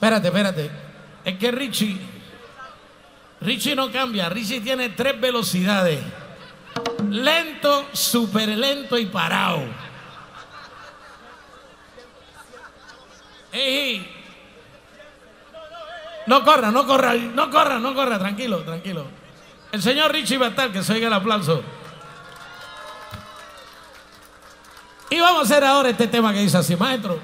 Espérate, espérate. Es que Richie. Richie no cambia. Richie tiene tres velocidades: lento, súper lento y parado. No corra, no corra, no corra, no corra, tranquilo, tranquilo. El señor Richie va a estar, que se oiga el aplauso. Y vamos a hacer ahora este tema que dice así, maestro.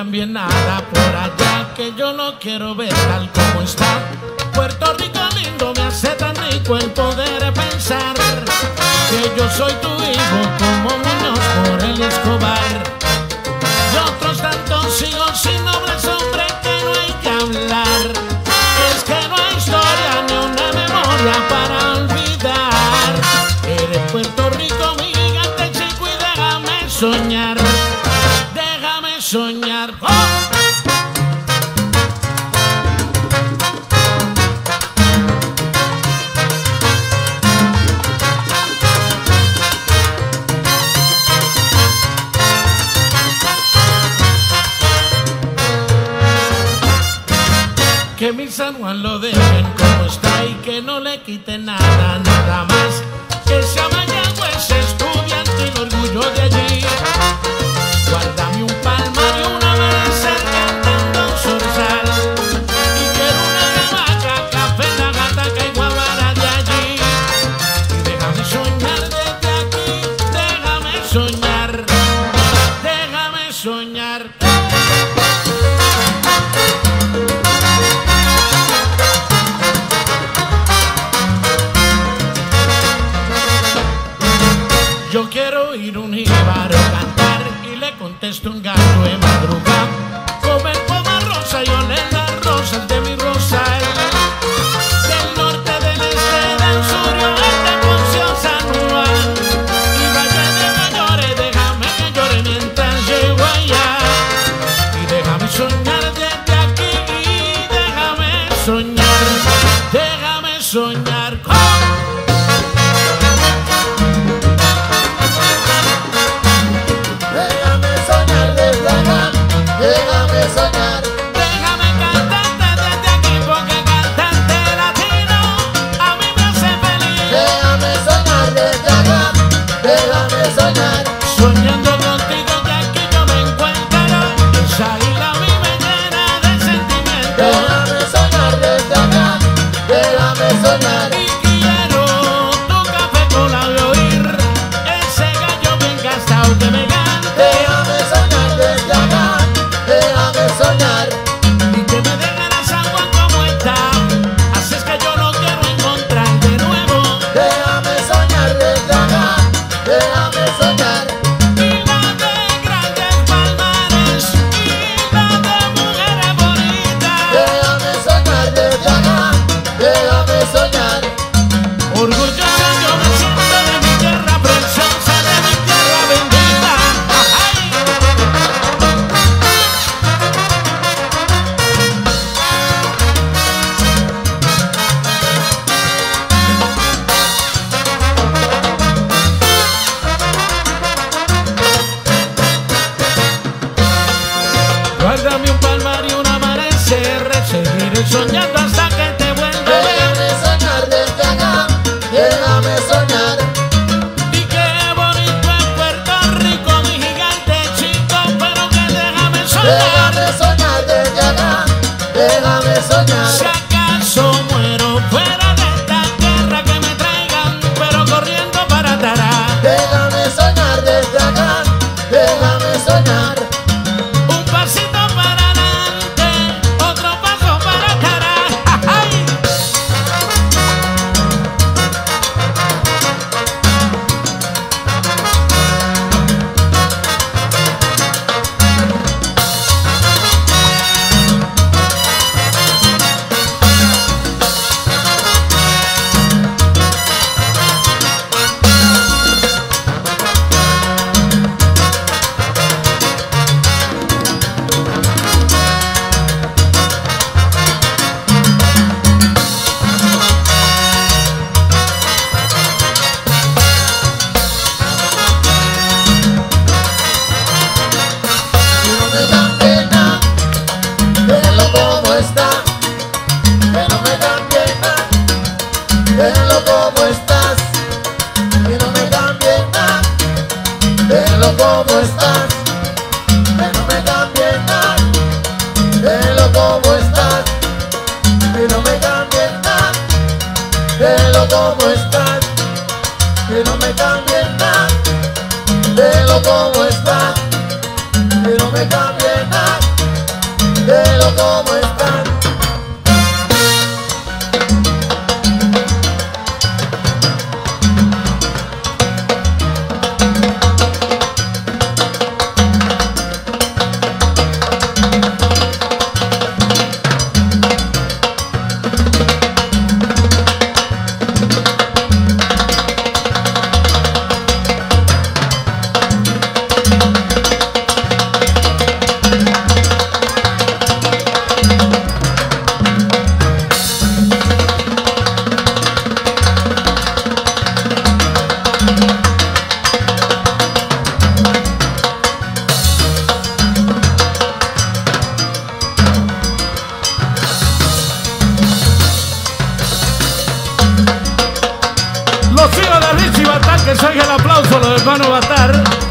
Cambie nada por allá, que yo no quiero ver tal como está. Puerto Rico lindo me hace tan rico el poder pensar que yo soy tu hijo como Muñoz por el Escobar. Y otros tantos hijos sin nobles Que mi San Juan lo dejen como está y que no le quiten nada, nada más. Que sea Mayagüez estudiante el orgullo de soñar. ¡Oh! Soñando hasta que te vuelva. Déjame soñar desde acá, déjame soñar. Y qué bonito es Puerto Rico, mi gigante chico, pero que déjame soñar. Déjame soñar desde acá, déjame soñar. cómo estás. De Richie Batar, que se el aplauso, los hermanos Batar.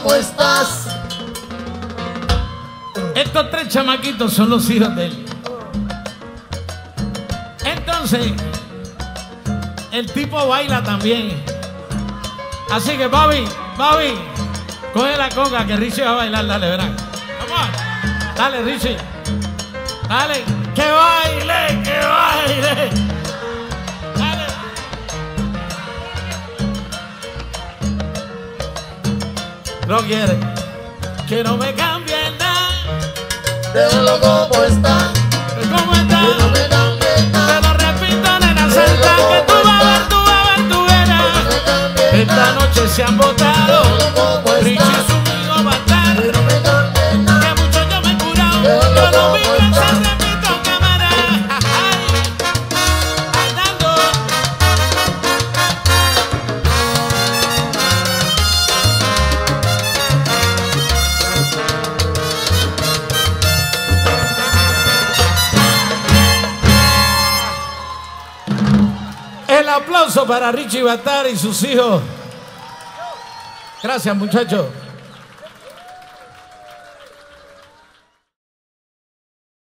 Cómo estás. Estos tres chamaquitos son los hijos de él. Entonces, el tipo baila también. Así que, Bobby, Bobby, coge la conga que Richie va a bailar, dale, verán. Vamos, dale, Richie. Dale, que baile, que baile. No quiere que no me cambie nada. Dímelo cómo estás. ¿Cómo está? Que no me cambie Te nada. lo repito, nena, salta que tú vas a ver, tú vas a ver, tú verás. Esta nada. noche se han botado. Aplauso para Richie Batar y sus hijos. Gracias, muchachos.